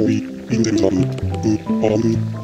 Oi, Windows Hub, Hub,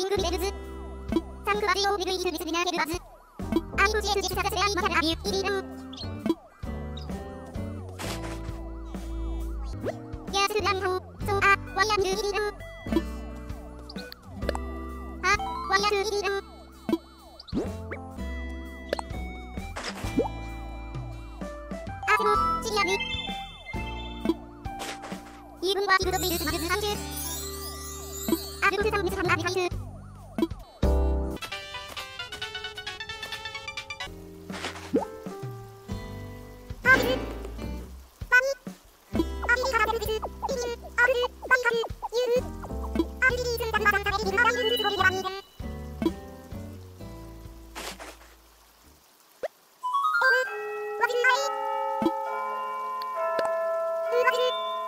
リングフレルズ。サンクバジオーデグイズミスビナーケルバズ。アイプチエルジェスサタセレアイマキラビューイリラン。ヤスランホー、ソーア、ワヤンイリラン。あ、ワヤルイリラ。アセロ、シアル。イブンバーグドビルスマルズ30。アルブスタンミハムアビハイル。Cheers.